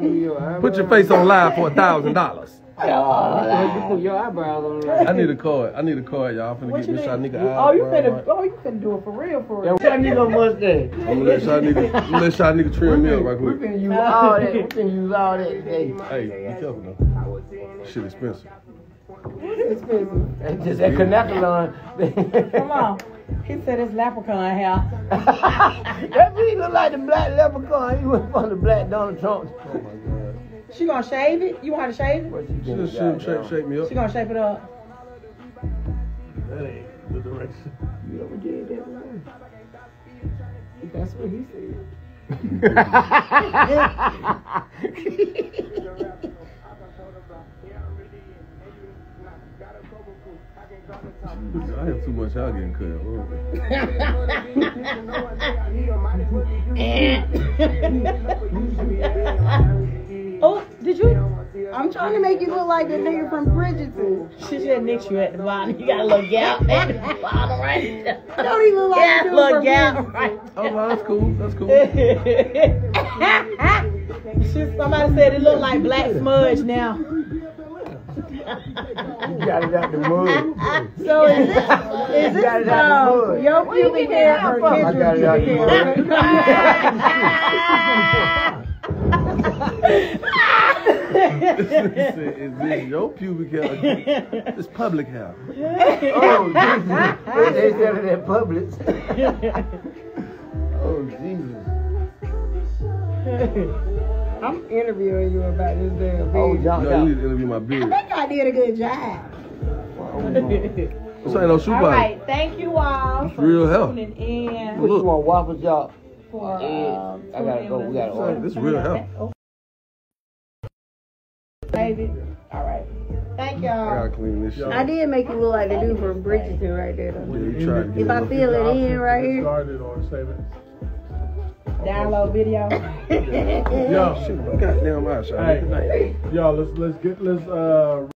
Put your face on live for a thousand dollars. You put your eyebrows on there. I need a card. I need a card, y'all. I'm finna What get you Miss need? Shanika Oh, you eyebrow finna, right. oh, you finna do it for real, for real. That nigga mustache. I'm gonna let Shanika, I'm gonna let Shanika trim me up right We quick. finna use all that. We finna use all that today. Hey, be careful now. Shit expensive. That's just that Kanekalon. Come on. He said it's leprechaun hair. that me look like the black leprechaun. He went from the black Donald Trump. My god. She gonna shave it? You want her to shave it? She doing, just shake, shake, shake me up. She gonna shape it up. That ain't the direction. You ever did that, man? That's what he said. I have too much out getting cut. I'm trying to make you look like the nigga from Bridgerton. She said Nick you at the bottom. You got a little gap at the bottom right there. Don't he look like Yeah, the little from gap Bridgerton? right Oh, no, that's cool. That's cool. Somebody said it looked like black smudge now. You got it out the mud. So is this, is You got it out the um, mud. your pubic hair or I got it out the Kendrick's mud. He Is this your pubic hair? It's public hair. Oh, Jesus. They said it in public. oh, Jesus. I'm interviewing you about this damn Oh, beard. John. No, you need to interview my I think I did a good job. This ain't no shoe All body. right, thank you all for real hell. tuning in What you want, Waffle Shop? for Yeah, um, I gotta go. We gotta with- order. This real hell. Baby. All right. Thank y'all. clean. I did make it look like the dude from Bridgerton right there. Though. Yeah, you tried to get If I little- feel it in right here. Started or save it. Download video. Yo, Shit, goddamn eyes, hey, y'all, let's let's get let's uh